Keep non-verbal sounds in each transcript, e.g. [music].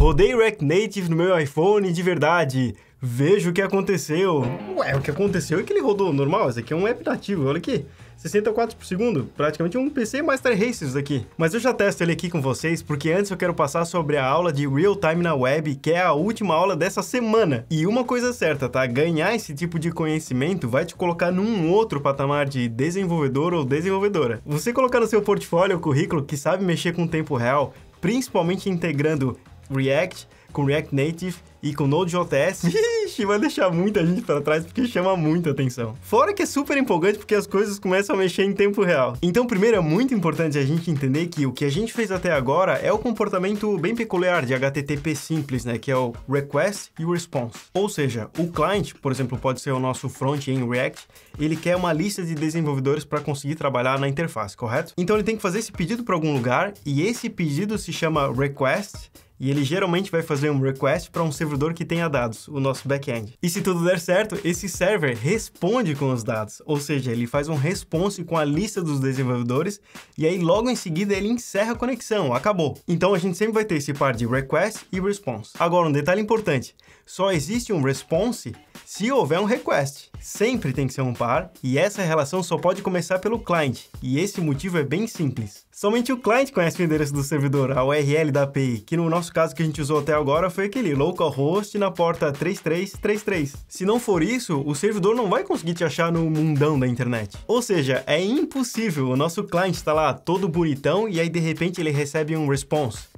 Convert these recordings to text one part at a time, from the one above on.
Rodei React Native no meu iPhone de verdade. Veja o que aconteceu. Ué, o que aconteceu é que ele rodou normal. Esse aqui é um app nativo, olha aqui. 60 quadros por segundo, praticamente um PC Master Race isso daqui. Mas eu já testo ele aqui com vocês, porque antes eu quero passar sobre a aula de Real Time na Web, que é a última aula dessa semana. E uma coisa certa, tá? Ganhar esse tipo de conhecimento vai te colocar num outro patamar de desenvolvedor ou desenvolvedora. Você colocar no seu portfólio ou currículo que sabe mexer com tempo real, principalmente integrando React com React Native e com Node.js, [laughs] ixi, vai deixar muita gente para trás porque chama muita atenção. Fora que é super empolgante porque as coisas começam a mexer em tempo real. Então, primeiro, é muito importante a gente entender que o que a gente fez até agora é o comportamento bem peculiar de HTTP simples, né, que é o request e o response. Ou seja, o client, por exemplo, pode ser o nosso front em React, ele quer uma lista de desenvolvedores para conseguir trabalhar na interface, correto? Então ele tem que fazer esse pedido para algum lugar e esse pedido se chama request e ele geralmente vai fazer um request para um servidor que tenha dados, o nosso back-end. E se tudo der certo, esse server responde com os dados, ou seja, ele faz um response com a lista dos desenvolvedores e aí logo em seguida ele encerra a conexão, acabou. Então a gente sempre vai ter esse par de request e response. Agora um detalhe importante, só existe um response se houver um request. Sempre tem que ser um par, e essa relação só pode começar pelo client, e esse motivo é bem simples. Somente o client conhece o endereço do servidor, a URL da API, que no nosso caso que a gente usou até agora foi aquele localhost na porta 3333. Se não for isso, o servidor não vai conseguir te achar no mundão da internet. Ou seja, é impossível, o nosso client está lá todo bonitão e aí de repente ele recebe um response.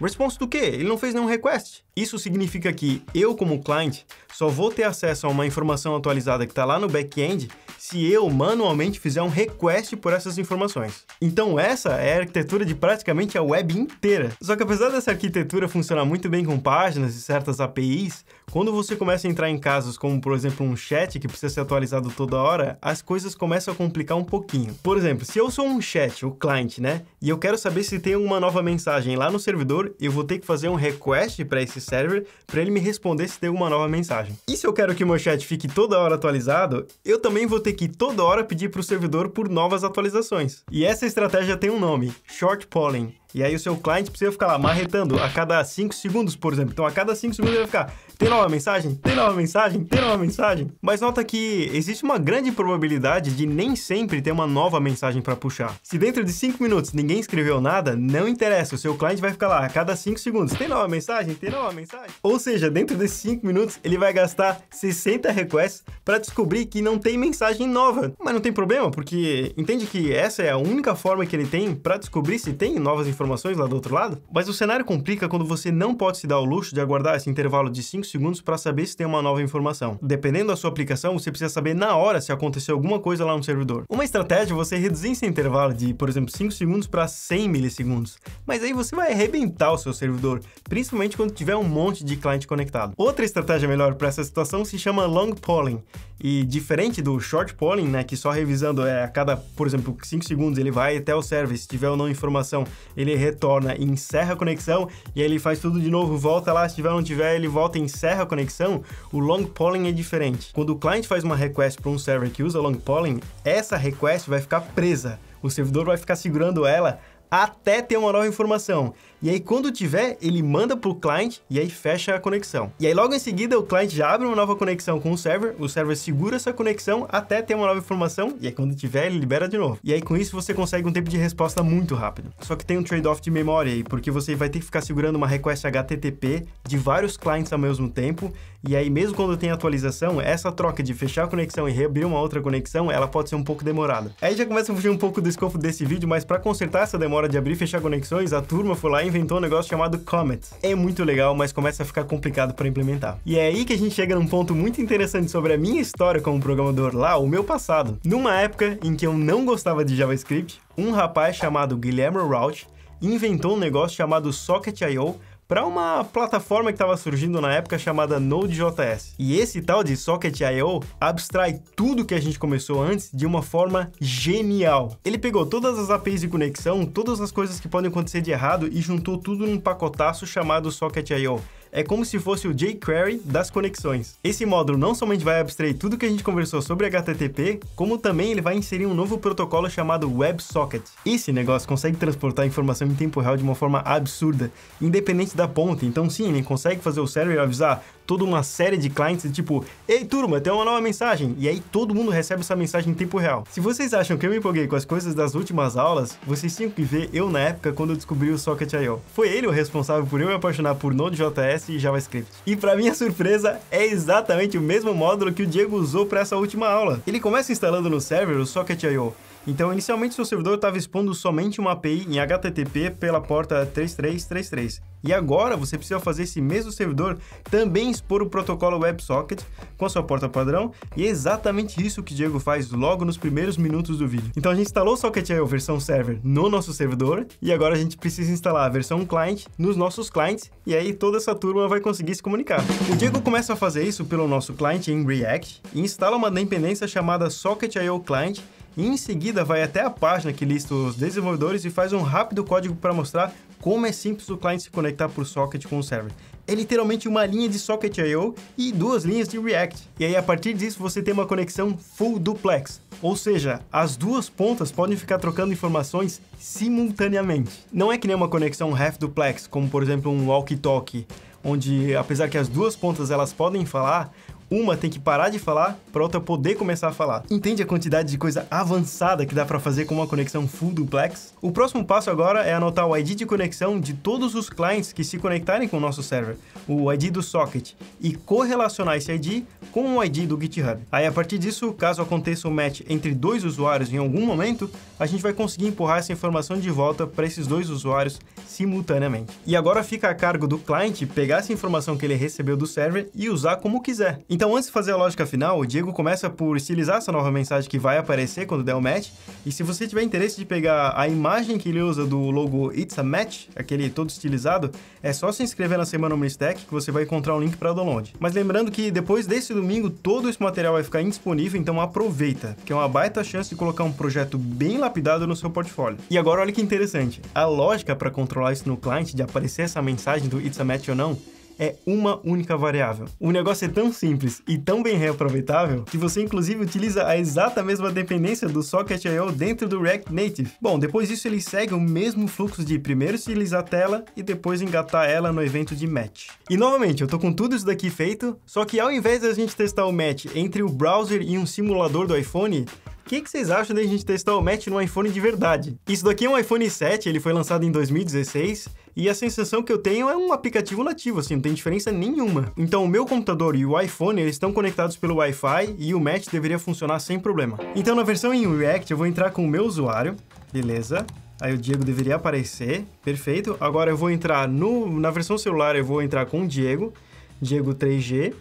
Response do quê? Ele não fez nenhum request. Isso significa que eu, como cliente, só vou ter acesso a uma informação atualizada que está lá no back-end se eu manualmente fizer um request por essas informações. Então essa é a arquitetura de praticamente a web inteira. Só que apesar dessa arquitetura funcionar muito bem com páginas e certas APIs, quando você começa a entrar em casos como, por exemplo, um chat que precisa ser atualizado toda hora, as coisas começam a complicar um pouquinho. Por exemplo, se eu sou um chat, o cliente, né, e eu quero saber se tem uma nova mensagem lá no servidor, eu vou ter que fazer um request para esse server para ele me responder se tem alguma nova mensagem. E se eu quero que o meu chat fique toda hora atualizado, eu também vou ter que toda hora pedir para o servidor por novas atualizações. E essa estratégia tem um nome, short polling. E aí o seu cliente precisa ficar lá marretando a cada 5 segundos, por exemplo. Então a cada 5 segundos ele vai ficar tem nova mensagem? Tem nova mensagem? Tem nova mensagem? Mas nota que existe uma grande probabilidade de nem sempre ter uma nova mensagem para puxar. Se dentro de 5 minutos ninguém escreveu nada, não interessa, o seu cliente vai ficar lá a cada 5 segundos. Tem nova mensagem? Tem nova mensagem? Ou seja, dentro desses 5 minutos ele vai gastar 60 requests para descobrir que não tem mensagem nova. Mas não tem problema, porque entende que essa é a única forma que ele tem para descobrir se tem novas informações lá do outro lado? Mas o cenário complica quando você não pode se dar o luxo de aguardar esse intervalo de 5 segundos para saber se tem uma nova informação. Dependendo da sua aplicação, você precisa saber na hora se aconteceu alguma coisa lá no servidor. Uma estratégia é você reduzir esse intervalo de, por exemplo, 5 segundos para 100 milissegundos. Mas aí você vai arrebentar o seu servidor, principalmente quando tiver um monte de cliente conectado. Outra estratégia melhor para essa situação se chama long polling. E diferente do short polling, né, que só revisando é a cada, por exemplo, 5 segundos ele vai até o server, se tiver ou não informação, ele retorna e encerra a conexão, e aí ele faz tudo de novo, volta lá, se tiver ou não tiver, ele volta e encerra a conexão. O long polling é diferente. Quando o cliente faz uma request para um server que usa long polling, essa request vai ficar presa. O servidor vai ficar segurando ela até ter uma nova informação. E aí, quando tiver, ele manda para o cliente e aí fecha a conexão. E aí, logo em seguida, o cliente já abre uma nova conexão com o server, o server segura essa conexão até ter uma nova informação, e aí, quando tiver, ele libera de novo. E aí, com isso, você consegue um tempo de resposta muito rápido. Só que tem um trade-off de memória aí, porque você vai ter que ficar segurando uma request HTTP de vários clientes ao mesmo tempo, e aí, mesmo quando tem atualização, essa troca de fechar a conexão e reabrir uma outra conexão, ela pode ser um pouco demorada. Aí já começa a fugir um pouco do escopo desse vídeo, mas para consertar essa demora de abrir e fechar conexões, a turma foi lá e inventou um negócio chamado Comet. É muito legal, mas começa a ficar complicado para implementar. E é aí que a gente chega num ponto muito interessante sobre a minha história como programador lá, o meu passado. Numa época em que eu não gostava de JavaScript, um rapaz chamado Guilherme Rauch inventou um negócio chamado Socket.io para uma plataforma que estava surgindo na época chamada Node.js. E esse tal de Socket.io abstrai tudo que a gente começou antes de uma forma genial. Ele pegou todas as APIs de conexão, todas as coisas que podem acontecer de errado e juntou tudo num pacotaço chamado Socket.io. é como se fosse o jQuery das conexões. Esse módulo não somente vai abstrair tudo que a gente conversou sobre HTTP, como também ele vai inserir um novo protocolo chamado WebSocket. Esse negócio consegue transportar informação em tempo real de uma forma absurda, independente da ponta. Então sim, ele consegue fazer o server avisar toda uma série de clientes tipo, ei turma, tem uma nova mensagem, e aí todo mundo recebe essa mensagem em tempo real. Se vocês acham que eu me empolguei com as coisas das últimas aulas, vocês tinham que ver eu na época quando eu descobri o Socket.io. Foi ele o responsável por eu me apaixonar por Node.js e JavaScript. E para minha surpresa, é exatamente o mesmo módulo que o Diego usou para essa última aula. Ele começa instalando no server o Socket.io, então, inicialmente, seu servidor estava expondo somente uma API em HTTP pela porta 3333. E agora você precisa fazer esse mesmo servidor também expor o protocolo WebSocket com a sua porta padrão, e é exatamente isso que Diego faz logo nos primeiros minutos do vídeo. Então a gente instalou o Socket.io versão server no nosso servidor, e agora a gente precisa instalar a versão client nos nossos clients, e aí toda essa turma vai conseguir se comunicar. O Diego começa a fazer isso pelo nosso client em React e instala uma dependência chamada Socket.io Client e em seguida vai até a página que lista os desenvolvedores e faz um rápido código para mostrar como é simples o cliente se conectar por socket com o server. É literalmente uma linha de Socket.io e duas linhas de React. E aí, a partir disso, você tem uma conexão full duplex. Ou seja, as duas pontas podem ficar trocando informações simultaneamente. Não é que nem uma conexão half duplex, como por exemplo um walkie-talkie, onde apesar que as duas pontas elas podem falar, uma tem que parar de falar para outra poder começar a falar. Entende a quantidade de coisa avançada que dá para fazer com uma conexão full duplex? O próximo passo agora é anotar o ID de conexão de todos os clientes que se conectarem com o nosso server, o ID do socket, e correlacionar esse ID com o ID do GitHub. Aí a partir disso, caso aconteça um match entre dois usuários em algum momento, a gente vai conseguir empurrar essa informação de volta para esses dois usuários simultaneamente. E agora fica a cargo do cliente pegar essa informação que ele recebeu do server e usar como quiser. Então, antes de fazer a lógica final, o Diego começa por estilizar essa nova mensagem que vai aparecer quando der o match. E se você tiver interesse de pegar a imagem que ele usa do logo It's a Match, aquele todo estilizado, é só se inscrever na Semana Omnistack que você vai encontrar um link para download. Mas lembrando que depois desse domingo, todo esse material vai ficar indisponível, então aproveita, que é uma baita chance de colocar um projeto bem lapidado no seu portfólio. E agora olha que interessante, a lógica para controlar isso no cliente, de aparecer essa mensagem do It's a Match ou não, é uma única variável. O negócio é tão simples e tão bem reaproveitável que você inclusive utiliza a exata mesma dependência do Socket.io dentro do React Native. Bom, depois disso ele segue o mesmo fluxo de primeiro estilizar a tela e depois engatar ela no evento de match. E novamente, eu tô com tudo isso daqui feito, só que ao invés de a gente testar o match entre o browser e um simulador do iPhone, que, que, vocês acham da gente testar o match no iPhone de verdade? Isso daqui é um iPhone 7, ele foi lançado em 2016 e a sensação que eu tenho é um aplicativo nativo, assim, não tem diferença nenhuma. Então o meu computador e o iPhone, eles estão conectados pelo Wi-Fi e o Match deveria funcionar sem problema. Então na versão em React eu vou entrar com o meu usuário, beleza? Aí o Diego deveria aparecer, perfeito. Agora eu vou entrar no, na versão celular, eu vou entrar com o Diego, Diego 3G.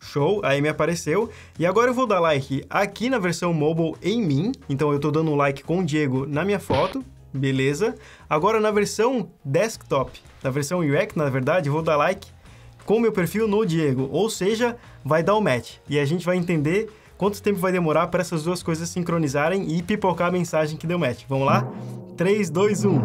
Show, aí me apareceu. E agora eu vou dar like aqui na versão mobile em mim. Então eu tô dando like com o Diego na minha foto, beleza? Agora na versão desktop, na versão UX, na verdade, vou dar like com meu perfil no Diego, ou seja, vai dar o um match. E a gente vai entender quanto tempo vai demorar para essas duas coisas sincronizarem e pipocar a mensagem que deu match. Vamos lá? 3, 2, 1.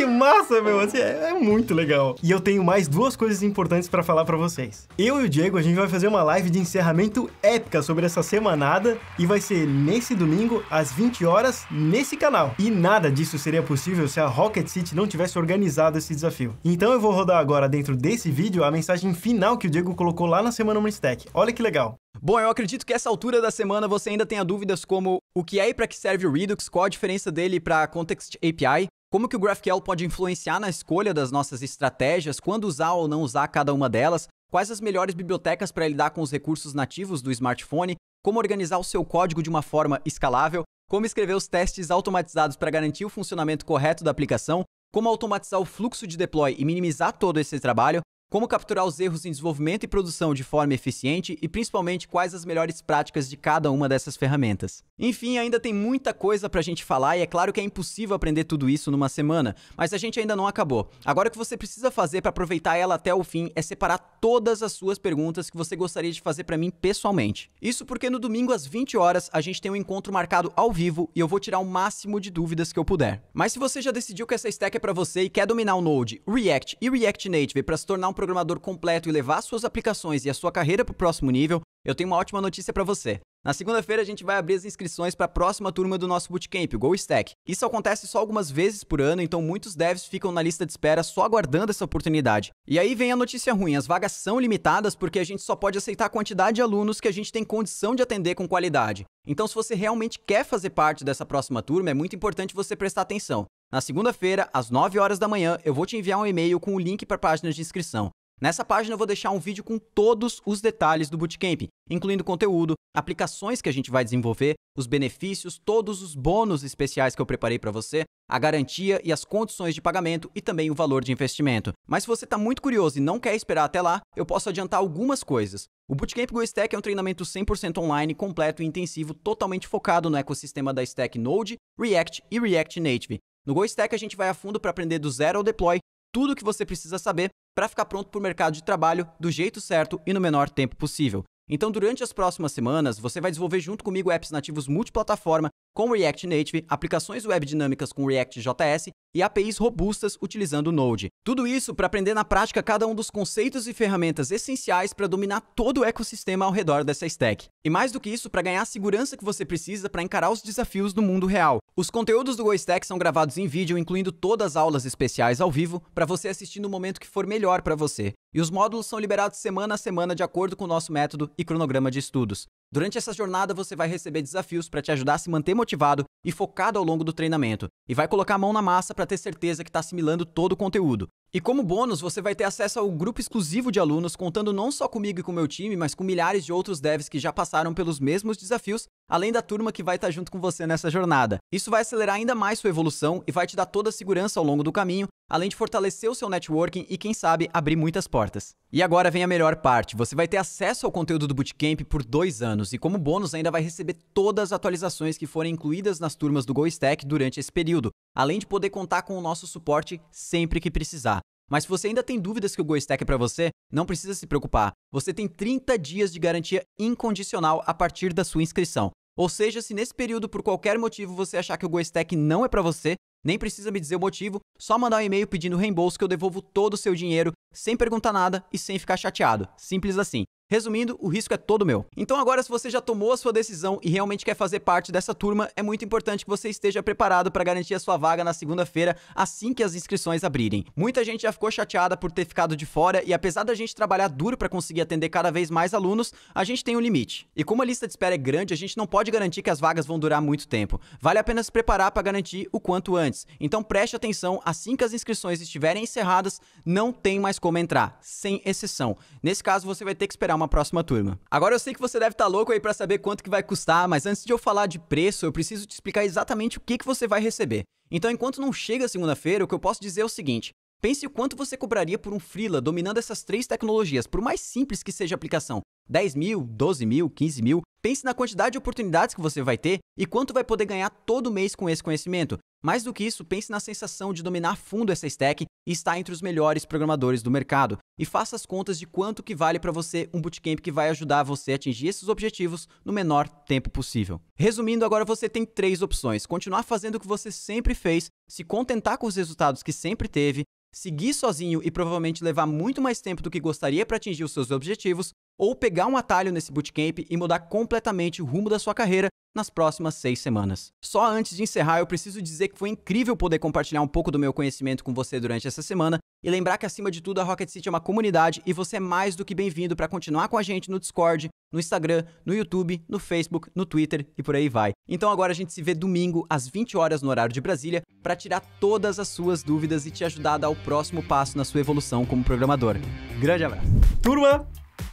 Que massa, meu! Assim, é, é, muito legal. E eu tenho mais duas coisas importantes para falar para vocês. Eu e o Diego, a gente vai fazer uma live de encerramento épica sobre essa semanada e vai ser nesse domingo, às 20 horas, nesse canal. E nada disso seria possível se a Rocket City não tivesse organizado esse desafio. Então eu vou rodar agora dentro desse vídeo a mensagem final que o Diego colocou lá na Semana Stack. Olha que legal. Bom, eu acredito que essa altura da semana você ainda tenha dúvidas como o que é e para que serve o Redux, qual a diferença dele para Context API, como que o GraphQL pode influenciar na escolha das nossas estratégias, quando usar ou não usar cada uma delas, quais as melhores bibliotecas para lidar com os recursos nativos do smartphone, como organizar o seu código de uma forma escalável, como escrever os testes automatizados para garantir o funcionamento correto da aplicação, como automatizar o fluxo de deploy e minimizar todo esse trabalho, como capturar os erros em desenvolvimento e produção de forma eficiente e principalmente quais as melhores práticas de cada uma dessas ferramentas. Enfim, ainda tem muita coisa pra gente falar e é claro que é impossível aprender tudo isso numa semana, mas a gente ainda não acabou. Agora o que você precisa fazer para aproveitar ela até o fim é separar todas as suas perguntas que você gostaria de fazer para mim pessoalmente. Isso porque no domingo às 20 horas a gente tem um encontro marcado ao vivo e eu vou tirar o máximo de dúvidas que eu puder. Mas se você já decidiu que essa stack é para você e quer dominar o Node, React e React Native para se tornar um programador completo e levar suas aplicações e a sua carreira para o próximo nível, eu tenho uma ótima notícia para você. Na segunda-feira a gente vai abrir as inscrições para a próxima turma do nosso bootcamp, o GoStack. Isso acontece só algumas vezes por ano, então muitos devs ficam na lista de espera só aguardando essa oportunidade. E aí vem a notícia ruim: as vagas são limitadas porque a gente só pode aceitar a quantidade de alunos que a gente tem condição de atender com qualidade. Então, se você realmente quer fazer parte dessa próxima turma, é muito importante você prestar atenção. Na segunda-feira, às 9 horas da manhã, eu vou te enviar um e-mail com o link para a página de inscrição. Nessa página eu vou deixar um vídeo com todos os detalhes do Bootcamp, incluindo conteúdo, aplicações que a gente vai desenvolver, os benefícios, todos os bônus especiais que eu preparei para você, a garantia e as condições de pagamento e também o valor de investimento. Mas se você está muito curioso e não quer esperar até lá, eu posso adiantar algumas coisas. O Bootcamp Go Stack é um treinamento 100% online, completo e intensivo, totalmente focado no ecossistema da Stack Node, React e React Native. No Go Stack a gente vai a fundo para aprender do zero ao deploy tudo o que você precisa saber para ficar pronto para o mercado de trabalho do jeito certo e no menor tempo possível. Então, durante as próximas semanas, você vai desenvolver junto comigo apps nativos multiplataforma com React Native, aplicações web dinâmicas com React JS e APIs robustas utilizando Node. Tudo isso para aprender na prática cada um dos conceitos e ferramentas essenciais para dominar todo o ecossistema ao redor dessa stack. E mais do que isso, para ganhar a segurança que você precisa para encarar os desafios do mundo real. Os conteúdos do GoStack são gravados em vídeo, incluindo todas as aulas especiais ao vivo, para você assistir no momento que for melhor para você. E os módulos são liberados semana a semana de acordo com o nosso método e cronograma de estudos. Durante essa jornada, você vai receber desafios para te ajudar a se manter motivado e focado ao longo do treinamento, e vai colocar a mão na massa para ter certeza que está assimilando todo o conteúdo. E como bônus, você vai ter acesso ao grupo exclusivo de alunos, contando não só comigo e com meu time, mas com milhares de outros devs que já passaram pelos mesmos desafios, além da turma que vai estar junto com você nessa jornada. Isso vai acelerar ainda mais sua evolução e vai te dar toda a segurança ao longo do caminho, além de fortalecer o seu networking e, quem sabe, abrir muitas portas. E agora vem a melhor parte: você vai ter acesso ao conteúdo do Bootcamp por dois anos, e como bônus ainda vai receber todas as atualizações que forem incluídas nas turmas do GoStack durante esse período, além de poder contar com o nosso suporte sempre que precisar. Mas se você ainda tem dúvidas que o GoStack é para você, não precisa se preocupar. Você tem 30 dias de garantia incondicional a partir da sua inscrição. Ou seja, se nesse período por qualquer motivo você achar que o GoStack não é para você, nem precisa me dizer o motivo, só mandar um e-mail pedindo reembolso que eu devolvo todo o seu dinheiro sem perguntar nada e sem ficar chateado. Simples assim. Resumindo, o risco é todo meu. Então agora, se você já tomou a sua decisão e realmente quer fazer parte dessa turma, é muito importante que você esteja preparado para garantir a sua vaga na segunda-feira, assim que as inscrições abrirem. Muita gente já ficou chateada por ter ficado de fora e apesar da gente trabalhar duro para conseguir atender cada vez mais alunos, a gente tem um limite. E como a lista de espera é grande, a gente não pode garantir que as vagas vão durar muito tempo. Vale a pena se preparar para garantir o quanto antes. Então preste atenção, assim que as inscrições estiverem encerradas, não tem mais como entrar, sem exceção. Nesse caso, você vai ter que esperar uma próxima turma. Agora eu sei que você deve estar tá louco aí para saber quanto que vai custar, mas antes de eu falar de preço, eu preciso te explicar exatamente o que que você vai receber. Então, enquanto não chega segunda-feira, o que eu posso dizer é o seguinte: pense o quanto você cobraria por um freela dominando essas três tecnologias, por mais simples que seja a aplicação. 10 mil, 12 mil, 15 mil. Pense na quantidade de oportunidades que você vai ter e quanto vai poder ganhar todo mês com esse conhecimento. Mais do que isso, pense na sensação de dominar fundo essa stack e estar entre os melhores programadores do mercado. E faça as contas de quanto que vale para você um bootcamp que vai ajudar você a atingir esses objetivos no menor tempo possível. Resumindo, agora você tem três opções: continuar fazendo o que você sempre fez, se contentar com os resultados que sempre teve, seguir sozinho e provavelmente levar muito mais tempo do que gostaria para atingir os seus objetivos, ou pegar um atalho nesse bootcamp e mudar completamente o rumo da sua carreira nas próximas seis semanas. Só antes de encerrar, eu preciso dizer que foi incrível poder compartilhar um pouco do meu conhecimento com você durante essa semana e lembrar que, acima de tudo, a Rocket City é uma comunidade e você é mais do que bem-vindo para continuar com a gente no Discord, no Instagram, no YouTube, no Facebook, no Twitter e por aí vai. Então agora a gente se vê domingo às 20 horas no horário de Brasília para tirar todas as suas dúvidas e te ajudar a dar o próximo passo na sua evolução como programador. Grande abraço. Turma,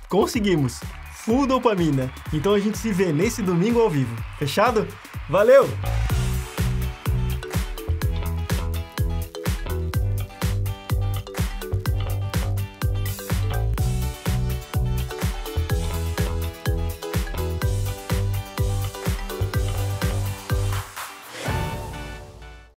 conseguimos! Full dopamina. Então a gente se vê nesse domingo ao vivo. Fechado? Valeu!